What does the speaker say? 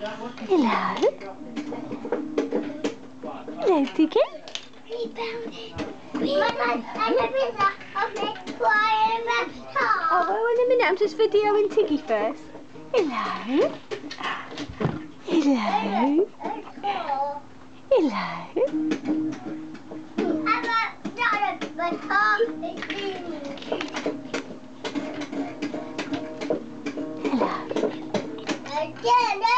Hello. Hello, Piggin. We found Oh, well, in a minute, I'm just videoing Tiggy first. Hello. Hello. Hello. Hello.